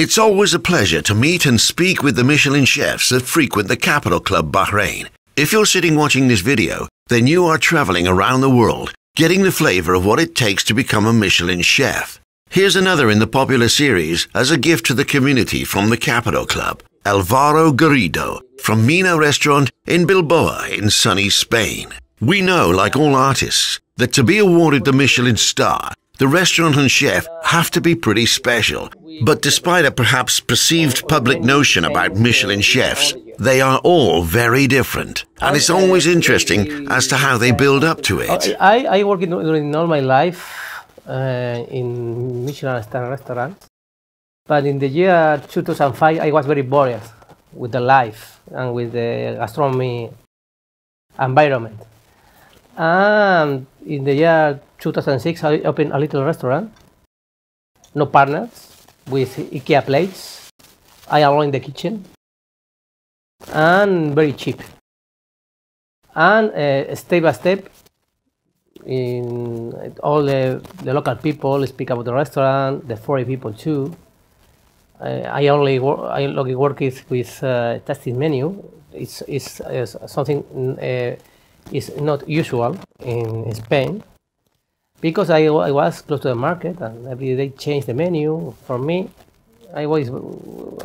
It's always a pleasure to meet and speak with the Michelin chefs that frequent the Capital Club Bahrain. If you're sitting watching this video, then you are traveling around the world, getting the flavor of what it takes to become a Michelin chef. Here's another in the popular series as a gift to the community from the Capital Club. Alvaro Garrido from Mina Restaurant in Bilbao in sunny Spain. We know, like all artists, that to be awarded the Michelin star, the restaurant and chef have to be pretty special but despite a perhaps perceived public notion about Michelin chefs, they are all very different. And it's always interesting as to how they build up to it. I, I worked during all my life uh, in Michelin star restaurants. But in the year 2005, I was very bored with the life and with the gastronomy environment. And in the year 2006, I opened a little restaurant, no partners, with IKEA plates. I alone in the kitchen and very cheap. And uh, step by step, in all the, the local people speak about the restaurant, the foreign people too. Uh, I only work, I only work with, with uh, tasting menu. It's, it's, it's something uh, is not usual in Spain because I, I was close to the market and every day change the menu. For me i was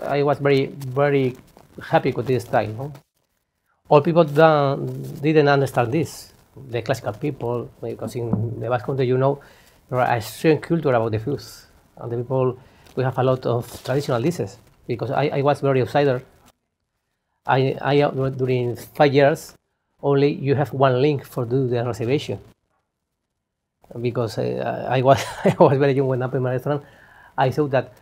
i was very very happy with this style no? all people didn't understand this. The classical people because in the basque country you know there are a strong culture about the food and the people we have a lot of traditional dishes because i, I was very outsider. I, I during five years only you have one link for do the reservation because uh, I was I was very young when I opened my restaurant. I thought that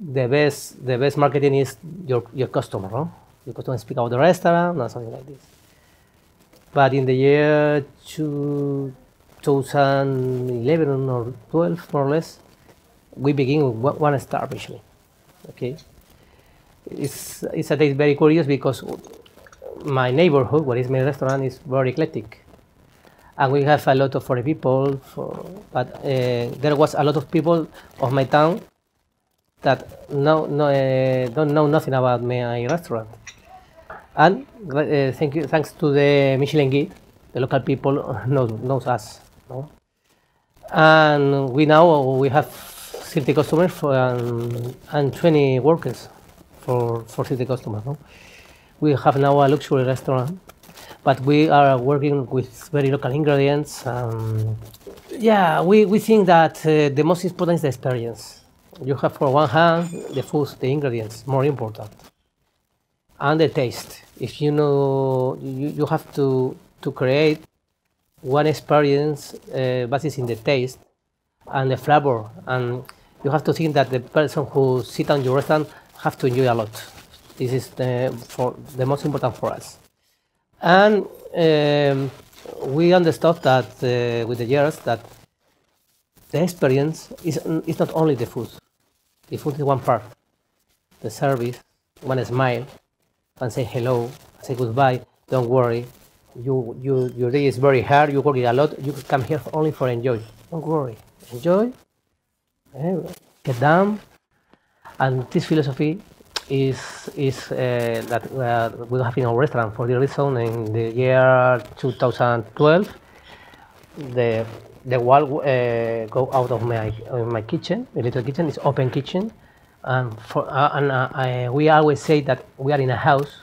the best the best marketing is your your customer, no? Your customer speak about the restaurant or something like this. But in the year 2011 or 12, more or less, we begin with one star Michelin. Okay, it's it's a very curious because my neighborhood, where is my restaurant, is very eclectic and we have a lot of foreign people. For, but uh, there was a lot of people of my town that no, no, uh, don't know nothing about my restaurant. And uh, thank you, thanks to the Michelin Guide, the local people knows, knows us. No? And we now we have 30 customers for, um, and 20 workers for, for 30 customers. No? We have now a luxury restaurant but we are working with very local ingredients. Um, yeah, we, we think that uh, the most important is the experience. You have, for one hand, the food, the ingredients, more important, and the taste. If you know, you, you have to, to create one experience uh, based in the taste and the flavor, and you have to think that the person who sit on your restaurant have to enjoy a lot. This is the, for, the most important for us. And um, we understood that uh, with the years that the experience is, is not only the food. The food is one part. The service, one smile, and say hello, say goodbye, don't worry. You, you, your day is very hard, you work a lot, you come here only for enjoy. Don't worry. Enjoy, eh, get down. And this philosophy is is uh, that uh, we have in our restaurant for the reason in the year 2012 the the wall uh, go out of my my kitchen the little kitchen is open kitchen. And for uh, and uh, we always say that we are in a house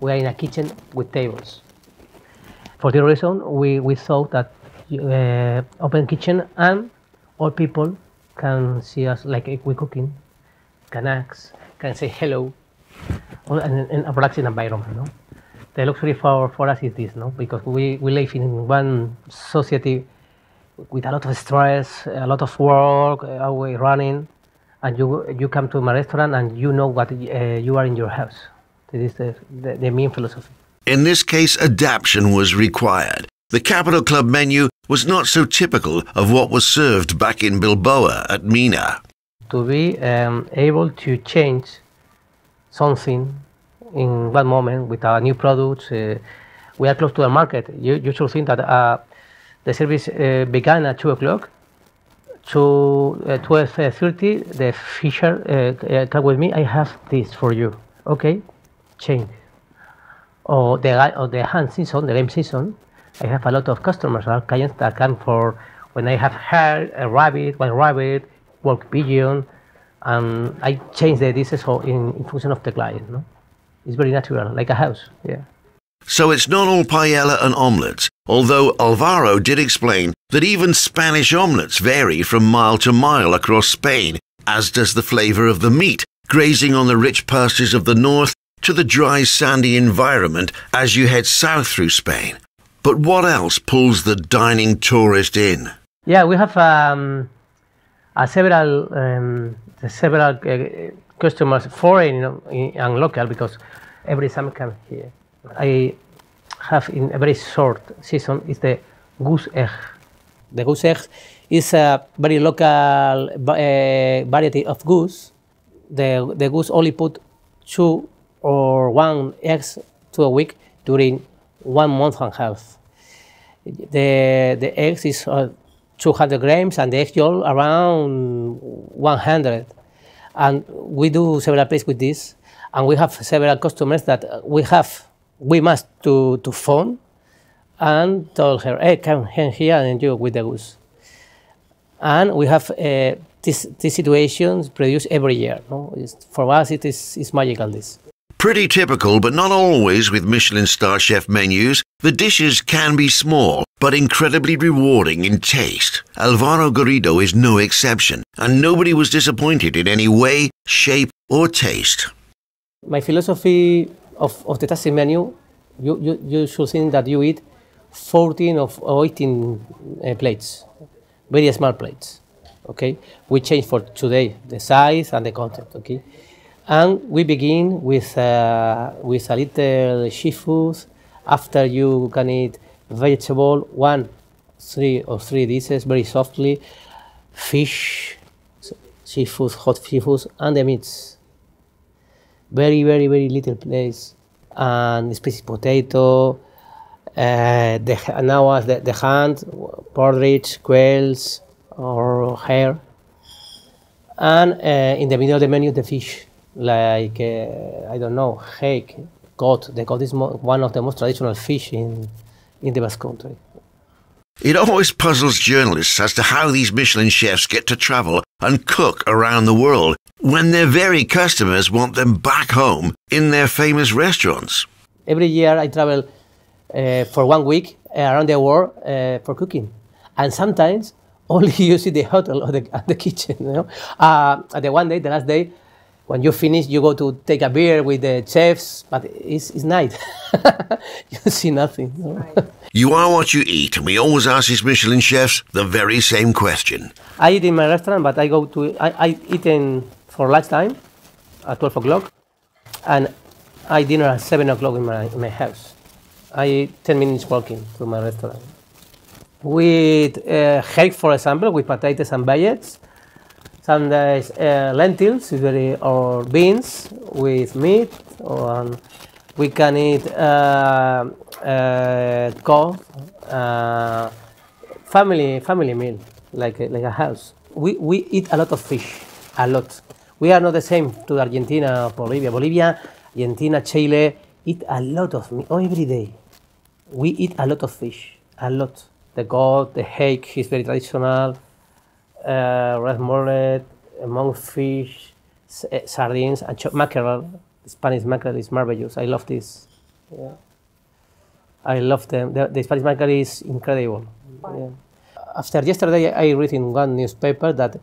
we are in a kitchen with tables. For the reason we we thought that uh, open kitchen and all people can see us like we cooking can ask can say hello in, in a relaxing environment. No? The luxury for, for us is this, no? because we, we live in one society with a lot of stress, a lot of work, always running, and you you come to my restaurant and you know what uh, you are in your house. This is the, the, the main philosophy. In this case, adaptation was required. The Capital Club menu was not so typical of what was served back in Bilbao at Mina to be um, able to change something in one moment with a new product. Uh, we are close to the market. You, you should think that uh, the service uh, began at 2 o'clock. to uh, 12.30, the fisher uh, uh, come with me, I have this for you. Okay, change. Or the, or the hunt season, the game season, I have a lot of customers, clients that come for when I have hare, a rabbit, one rabbit, wood pigeon, and I change the dishes in, in function of the client. No? It's very natural, like a house. Yeah. So it's not all paella and omelets, although Alvaro did explain that even Spanish omelets vary from mile to mile across Spain, as does the flavour of the meat, grazing on the rich pastures of the north to the dry sandy environment as you head south through Spain. But what else pulls the dining tourist in? Yeah, we have um, several um, several uh, customers, foreign and local, because every summer come here. I have in a very short season is the goose egg. The goose egg is a very local uh, variety of goose. The, the goose only put two or one eggs to a week during one month and a half. The, the eggs is uh, 200 grams and the egg yolk around 100. And we do several places with this. And we have several customers that we have we must to, to phone and told her, hey, come here and enjoy with the goose. And we have uh, this, this situations produced every year. No? For us, it is it's magical, this. Pretty typical, but not always with Michelin star chef menus. The dishes can be small, but incredibly rewarding in taste. Alvaro Garrido is no exception, and nobody was disappointed in any way, shape, or taste. My philosophy of, of the tasting menu, you, you, you should think that you eat 14 or 18 uh, plates, very small plates. Okay, we change for today the size and the content. Okay, and we begin with uh, with a little seafood. After you can eat vegetable, one, three or three dishes very softly, fish, seafood, hot seafood, and the meats very, very, very little place. And spicy potato, uh, the, now the, the hand, partridge, quails, or hare. And uh, in the middle of the menu, the fish, like, uh, I don't know, hake, cod. The cod is one of the most traditional fish in, in the Basque Country. It always puzzles journalists as to how these Michelin chefs get to travel and cook around the world when their very customers want them back home in their famous restaurants. Every year I travel uh, for one week around the world uh, for cooking. And sometimes only you see the hotel or the, the kitchen. You know? uh, the one day, the last day, when you finish, you go to take a beer with the chefs, but it's, it's night. you see nothing. You, right. you are what you eat, and we always ask these Michelin chefs the very same question. I eat in my restaurant, but I go to, I, I eat in for lunchtime at 12 o'clock, and I dinner at 7 o'clock in my, in my house. I eat 10 minutes walking to my restaurant. With uh, hake, for example, with potatoes and veggies, sometimes uh, lentils very, or beans with meat, or we can eat uh, uh, uh, family family meal like like a house. We we eat a lot of fish, a lot. We are not the same to Argentina or Bolivia. Bolivia, Argentina, Chile eat a lot of meat every day. We eat a lot of fish, a lot. The cod, the hake is very traditional red mullet, monkfish, uh, sardines, and mackerel. The Spanish mackerel is marvelous. I love this. Yeah. I love them. The, the Spanish mackerel is incredible. Yeah. After yesterday, I read in one newspaper that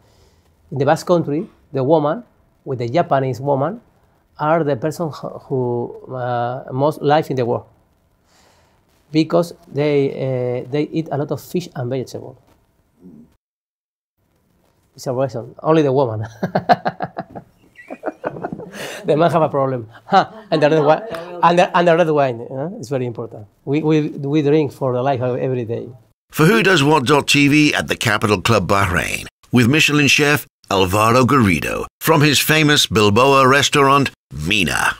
in the Basque Country, the woman with the Japanese woman are the person who uh, most live in the world because they uh, they eat a lot of fish and vegetables. It's a reason. Only the woman. the man have a problem. And, the red wine, and, the, and the red wine. Huh? It's very important. We, we, we drink for the life of every day. For Who Does What.tv at the Capital Club Bahrain, with Michelin chef Alvaro Garrido from his famous Bilbao restaurant, Mina.